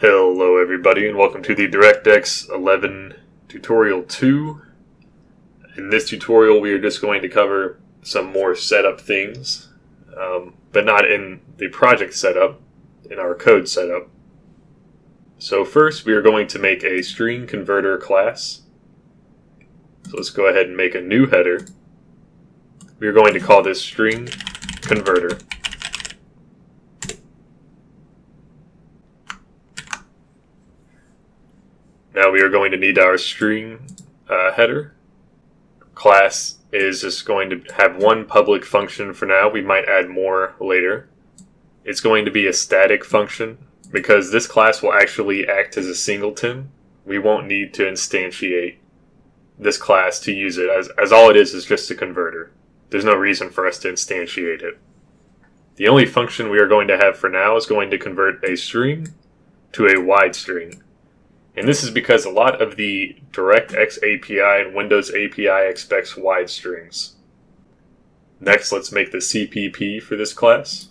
Hello everybody and welcome to the DirectX 11 tutorial 2. In this tutorial we are just going to cover some more setup things, um, but not in the project setup, in our code setup. So first we are going to make a string converter class. So let's go ahead and make a new header. We are going to call this string converter. Now we are going to need our string uh, header. Class is just going to have one public function for now. We might add more later. It's going to be a static function because this class will actually act as a singleton. We won't need to instantiate this class to use it as, as all it is is just a converter. There's no reason for us to instantiate it. The only function we are going to have for now is going to convert a string to a wide string. And this is because a lot of the DirectX API and Windows API expects wide strings. Next, let's make the CPP for this class.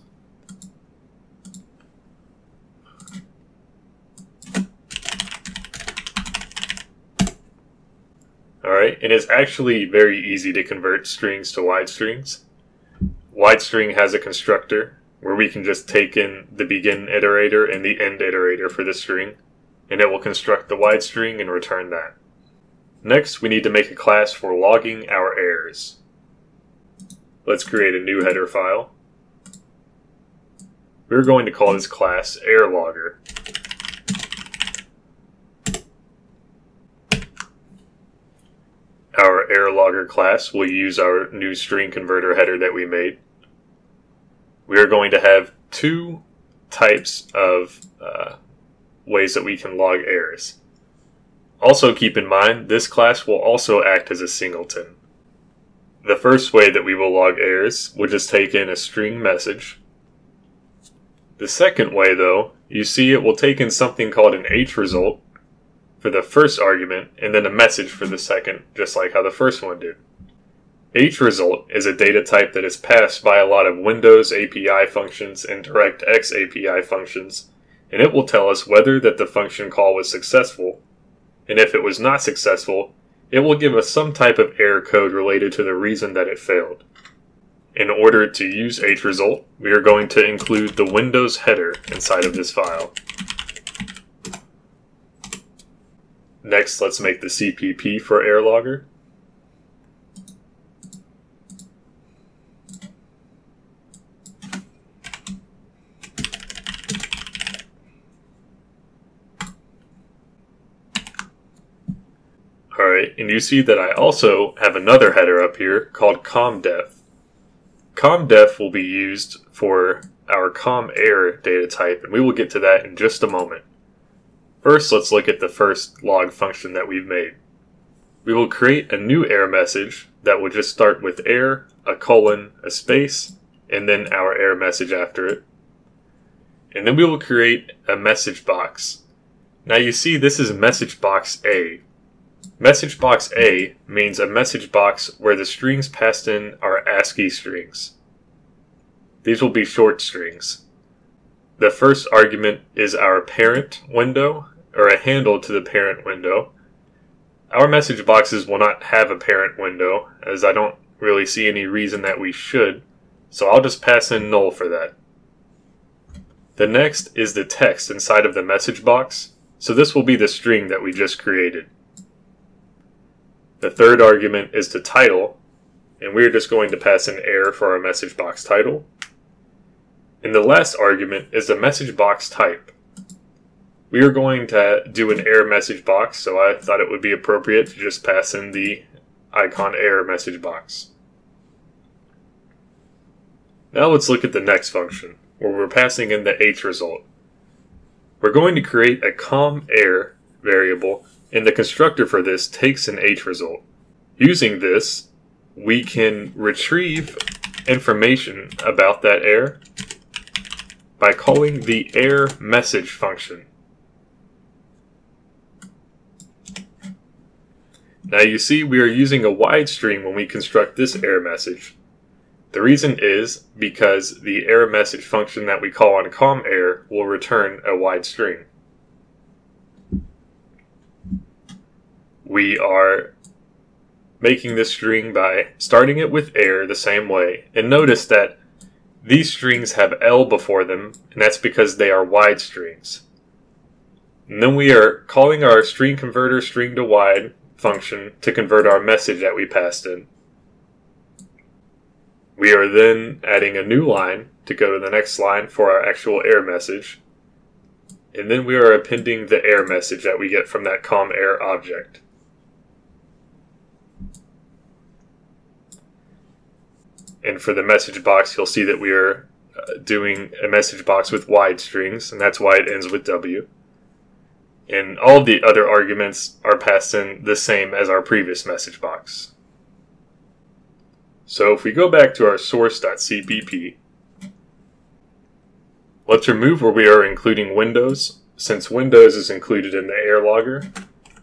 Alright, and it's actually very easy to convert strings to wide strings. Wide string has a constructor where we can just take in the begin iterator and the end iterator for the string and it will construct the wide string and return that. Next, we need to make a class for logging our errors. Let's create a new header file. We're going to call this class errorlogger. Our errorlogger class will use our new string converter header that we made. We are going to have two types of uh, ways that we can log errors. Also keep in mind, this class will also act as a singleton. The first way that we will log errors will just take in a string message. The second way, though, you see it will take in something called an H result for the first argument and then a message for the second, just like how the first one did. H result is a data type that is passed by a lot of Windows API functions and DirectX API functions and it will tell us whether that the function call was successful. And if it was not successful, it will give us some type of error code related to the reason that it failed. In order to use hresult, we are going to include the Windows header inside of this file. Next, let's make the CPP for errorlogger. Alright, and you see that I also have another header up here called comdef. Comdef will be used for our com_err data type, and we will get to that in just a moment. First, let's look at the first log function that we've made. We will create a new error message that will just start with error, a colon, a space, and then our error message after it. And then we will create a message box. Now you see this is message box A, Message box A means a message box where the strings passed in are ASCII strings. These will be short strings. The first argument is our parent window, or a handle to the parent window. Our message boxes will not have a parent window, as I don't really see any reason that we should, so I'll just pass in null for that. The next is the text inside of the message box, so this will be the string that we just created. The third argument is the title, and we're just going to pass an error for our message box title. And the last argument is the message box type. We are going to do an error message box, so I thought it would be appropriate to just pass in the icon error message box. Now let's look at the next function, where we're passing in the H result. We're going to create a com_err variable and the constructor for this takes an H result. Using this, we can retrieve information about that error by calling the error message function. Now you see we are using a wide string when we construct this error message. The reason is because the error message function that we call on com_err will return a wide string. We are making this string by starting it with air the same way. And notice that these strings have L before them, and that's because they are wide strings. And then we are calling our string converter string to wide function to convert our message that we passed in. We are then adding a new line to go to the next line for our actual error message. And then we are appending the error message that we get from that com error object. And for the message box, you'll see that we are uh, doing a message box with wide strings, and that's why it ends with W. And all the other arguments are passed in the same as our previous message box. So if we go back to our source.cpp, let's remove where we are including Windows, since Windows is included in the error logger,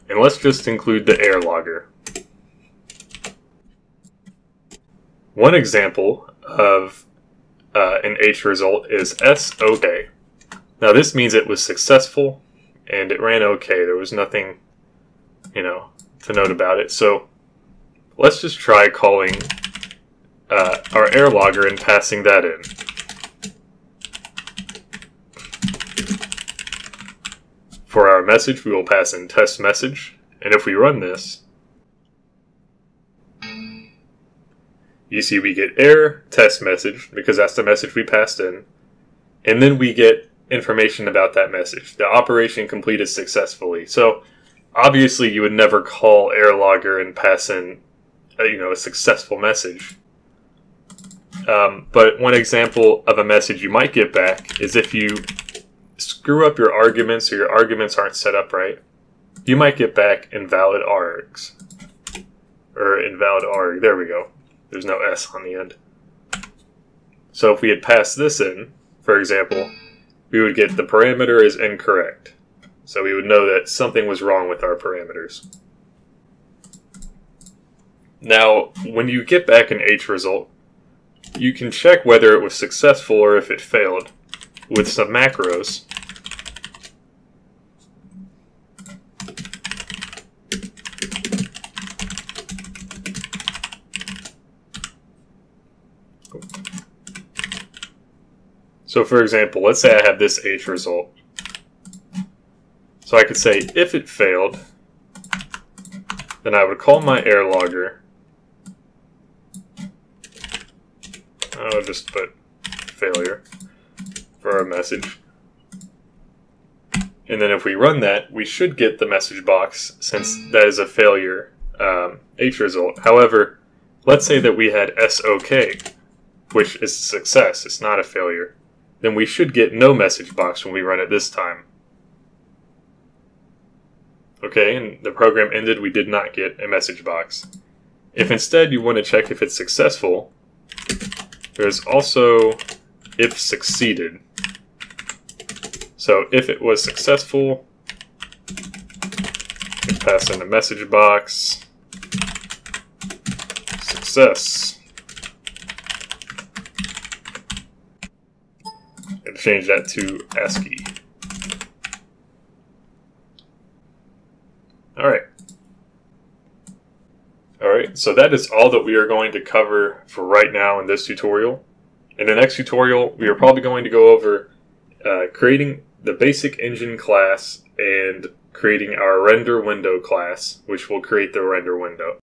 and let's just include the error logger. One example of uh, an H result is SOK. Now this means it was successful and it ran okay. There was nothing, you know, to note about it. So let's just try calling uh, our error logger and passing that in. For our message, we will pass in test message, and if we run this, you see we get error test message because that's the message we passed in. And then we get information about that message. The operation completed successfully. So obviously you would never call error logger and pass in a, you know a successful message. Um, but one example of a message you might get back is if you screw up your arguments or your arguments aren't set up right you might get back invalid args. Or invalid arg. There we go there's no S on the end. So if we had passed this in, for example, we would get the parameter is incorrect. So we would know that something was wrong with our parameters. Now, when you get back an H result, you can check whether it was successful or if it failed with some macros. So for example, let's say I have this H result. So I could say if it failed, then I would call my error logger. I'll just put failure for our message. And then if we run that, we should get the message box since that is a failure um, H result. However, let's say that we had SOK, which is success, it's not a failure then we should get no message box when we run it this time. Okay, and the program ended, we did not get a message box. If instead you want to check if it's successful, there's also if succeeded. So if it was successful, pass in a message box, success. Change that to ASCII. Alright. Alright, so that is all that we are going to cover for right now in this tutorial. In the next tutorial, we are probably going to go over uh, creating the basic engine class and creating our render window class, which will create the render window.